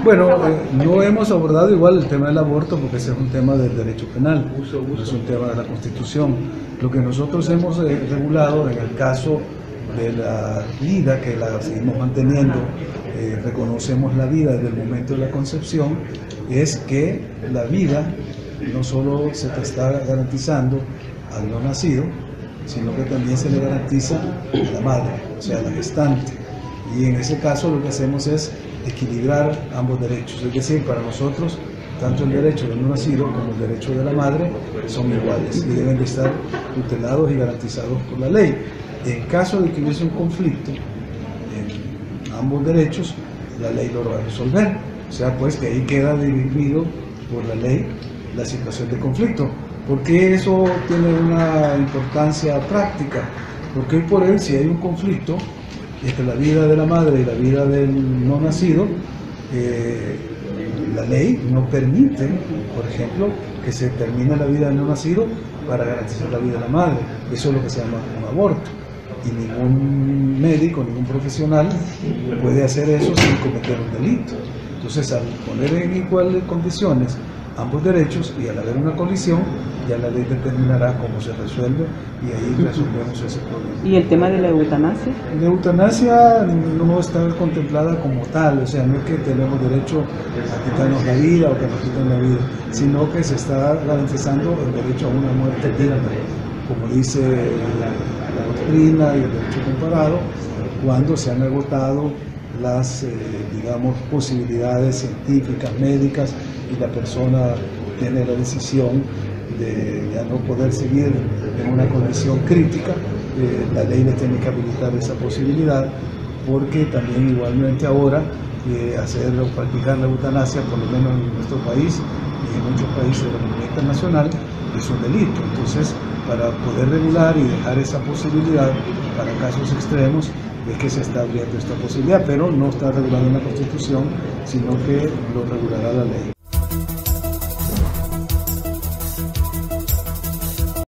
Bueno, eh, no hemos abordado igual el tema del aborto porque ese es un tema del derecho penal, no es un tema de la Constitución. Lo que nosotros hemos eh, regulado en el caso de la vida, que la seguimos manteniendo, eh, reconocemos la vida desde el momento de la concepción, es que la vida no solo se te está garantizando al no nacido, sino que también se le garantiza a la madre, o sea, a la gestante. Y en ese caso lo que hacemos es equilibrar ambos derechos, es decir, para nosotros tanto el derecho del no nacido como el derecho de la madre son iguales y deben de estar tutelados y garantizados por la ley. En caso de que hubiese un conflicto en ambos derechos, la ley lo va a resolver. O sea, pues que ahí queda dividido por la ley la situación de conflicto. ¿Por qué eso tiene una importancia práctica? Porque por hoy, si hay un conflicto entre la vida de la madre y la vida del no nacido, eh, la ley no permite, por ejemplo, que se termine la vida del no nacido para garantizar la vida de la madre. Eso es lo que se llama un aborto. Y ningún médico, ningún profesional puede hacer eso sin cometer un delito. Entonces, al poner en iguales condiciones ambos derechos y al haber una colisión, ya la ley determinará cómo se resuelve y ahí resolvemos ese problema. ¿Y el tema de la eutanasia? La eutanasia no está contemplada como tal, o sea, no es que tenemos derecho a quitarnos la vida o que nos quiten la vida, sino que se está garantizando el derecho a una muerte digna, como dice la, la doctrina y el derecho comparado, cuando se han agotado las, eh, digamos, posibilidades científicas, médicas, y la persona tiene la decisión de ya no poder seguir en una condición crítica, eh, la ley le tiene que habilitar esa posibilidad, porque también igualmente ahora eh, hacer o practicar la eutanasia, por lo menos en nuestro país y en muchos países de la comunidad internacional, es un delito. Entonces, para poder regular y dejar esa posibilidad para casos extremos, es que se está abriendo esta posibilidad, pero no está regulado en la Constitución, sino que lo regulará la ley.